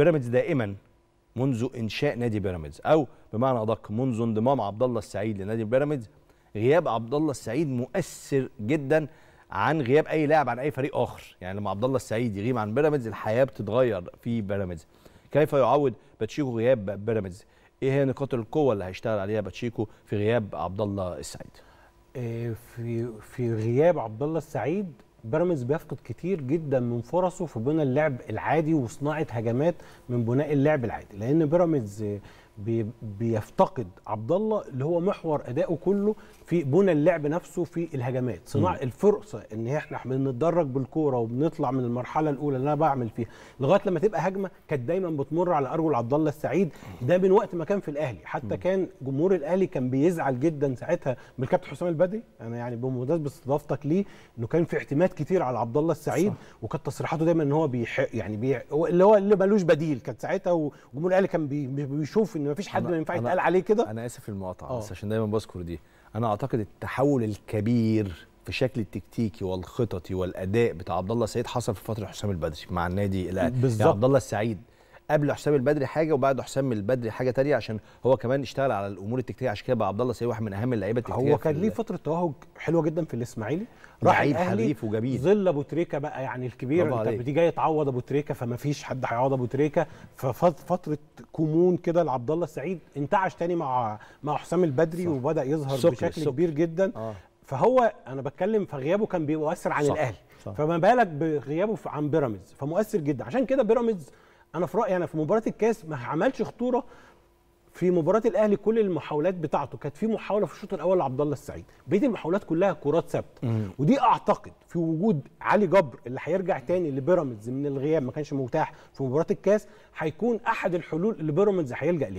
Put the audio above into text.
بيراميدز دائما منذ إنشاء نادي بيراميدز أو بمعنى أدق منذ انضمام عبد الله السعيد لنادي بيراميدز غياب عبد الله السعيد مؤثر جدا عن غياب أي لاعب عن أي فريق آخر. يعني لما عبد الله السعيد يغيب عن بيراميدز الحياة بتتغير في بيراميدز. كيف يعوض باتشيكو غياب بيراميدز؟ إيه هي نقاط القوة اللي هيشتغل عليها باتشيكو في غياب عبد الله السعيد؟ آه، في في غياب عبد الله السعيد بيراميدز بيفقد كتير جدا من فرصه في بناء اللعب العادي وصناعة هجمات من بناء اللعب العادي. لأن بيراميدز بي- بيفتقد عبد الله اللي هو محور أدائه كله في بنى اللعب نفسه في الهجمات. صناعه الفرصة إن إحنا بنتدرج بالكورة وبنطلع من المرحلة الأولى اللي أنا بعمل فيها لغاية لما تبقى هجمة كانت دايما بتمر على أرجل عبد الله السعيد. ده من وقت ما كان في الأهلي حتى كان جمهور الأهلي كان بيزعل جدا ساعتها من الكابتن حسام البدري. أنا يعني بمناسبة استضافتك ليه إنه كان في اعتماد كتير على عبد الله السعيد وكانت تصريحاته دايما إن هو بيح يعني بي اللي هو اللي ملوش بديل. كانت ساعتها وجمهور الأهلي كان بي بيشوف إن مفيش حد ما ينفع أنا- يتقال عليه كده أنا آسف في المقاطعة آه. بس عشان دايما بذكر دي أنا أعتقد التحول الكبير في شكل التكتيكي والخططي والأداء بتاع عبد الله السعيد حصل في فترة حسام البدري مع النادي الأهلي بالظبط. يعني عبد الله السعيد قبل حسام البدري حاجة وبعد حسام البدري حاجة تانية عشان هو كمان اشتغل على الأمور التكتيكية عشان كده بقى عبد الله السعيد واحد من أهم اللعيبة التكتيكية هو كان ليه فترة توهج حلوة جدا في الإسماعيلي راح حريف وجميل. ظل أبو تريكة بقى يعني الكبير انت. بتيجي جاي تعوض أبو تريكة فما فيش حد هيعوض أبو تريكة ففتره كومون كده لعبد الله السعيد انتعش تاني مع مع حسام البدري صح. وبدأ يظهر ثقل- بشكل ثقل. كبير جدا آه فهو أنا بتكلم في غيابه كان بيؤثر عن الأهلي. فما بالك بغيابه عن بيراميدز فمؤثر جدا عشان كده بيراميدز أنا في رأيي أنا في مباراة الكاس ما عملش خطورة في مباراة الأهلي كل المحاولات بتاعته. كانت في محاولة في الشوط الأول لعبد الله السعيد. بقية المحاولات كلها كرات ثابتة. ودي أعتقد في وجود علي جبر اللي هيرجع تاني لبيراميدز من الغياب ما كانش متاح في مباراة الكاس هيكون أحد الحلول اللي بيراميدز هيلجأ ليها.